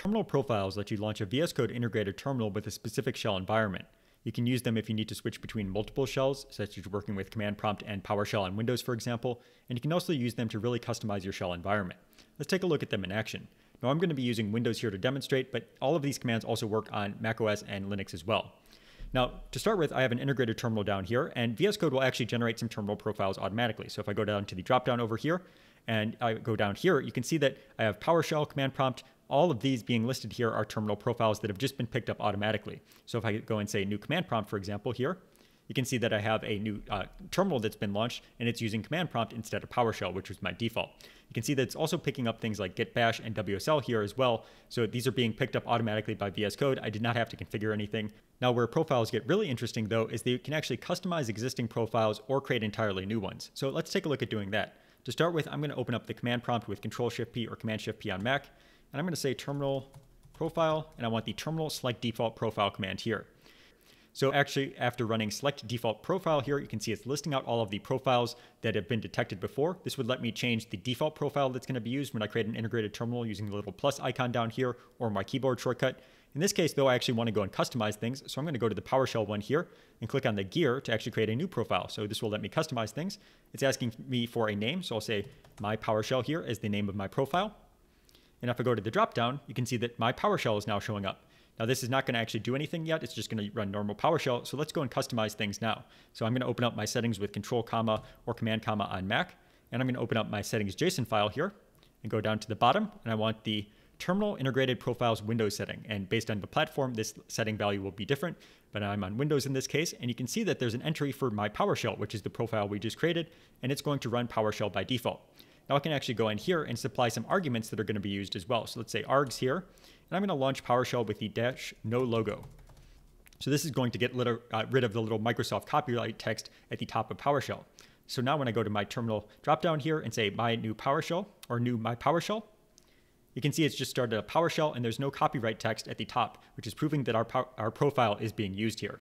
Terminal profiles let you launch a VS Code integrated terminal with a specific shell environment. You can use them if you need to switch between multiple shells, such as working with Command Prompt and PowerShell on Windows, for example, and you can also use them to really customize your shell environment. Let's take a look at them in action. Now I'm going to be using Windows here to demonstrate, but all of these commands also work on macOS and Linux as well. Now, to start with, I have an integrated terminal down here, and VS Code will actually generate some terminal profiles automatically. So if I go down to the dropdown over here, and I go down here, you can see that I have PowerShell, Command Prompt, all of these being listed here are terminal profiles that have just been picked up automatically. So if I go and say new command prompt, for example, here, you can see that I have a new uh, terminal that's been launched and it's using command prompt instead of PowerShell, which was my default. You can see that it's also picking up things like git bash and WSL here as well. So these are being picked up automatically by VS Code. I did not have to configure anything. Now where profiles get really interesting though is they can actually customize existing profiles or create entirely new ones. So let's take a look at doing that. To start with, I'm going to open up the command prompt with Control Shift P or Command Shift P on Mac. And I'm going to say terminal profile, and I want the terminal select default profile command here. So actually, after running select default profile here, you can see it's listing out all of the profiles that have been detected before. This would let me change the default profile that's going to be used when I create an integrated terminal using the little plus icon down here or my keyboard shortcut. In this case, though, I actually want to go and customize things. So I'm going to go to the PowerShell one here and click on the gear to actually create a new profile. So this will let me customize things. It's asking me for a name. So I'll say my PowerShell here as the name of my profile. And if I go to the dropdown, you can see that my PowerShell is now showing up. Now this is not going to actually do anything yet. It's just going to run normal PowerShell. So let's go and customize things now. So I'm going to open up my settings with control comma or command comma on Mac. And I'm going to open up my settings JSON file here and go down to the bottom. And I want the terminal integrated profiles Windows setting. And based on the platform, this setting value will be different, but I'm on Windows in this case. And you can see that there's an entry for my PowerShell, which is the profile we just created, and it's going to run PowerShell by default. Now I can actually go in here and supply some arguments that are going to be used as well. So let's say args here, and I'm going to launch PowerShell with the dash no logo. So this is going to get uh, rid of the little Microsoft copyright text at the top of PowerShell. So now when I go to my terminal dropdown here and say my new PowerShell or new my PowerShell, you can see it's just started a PowerShell and there's no copyright text at the top, which is proving that our, our profile is being used here.